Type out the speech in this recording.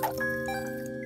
Música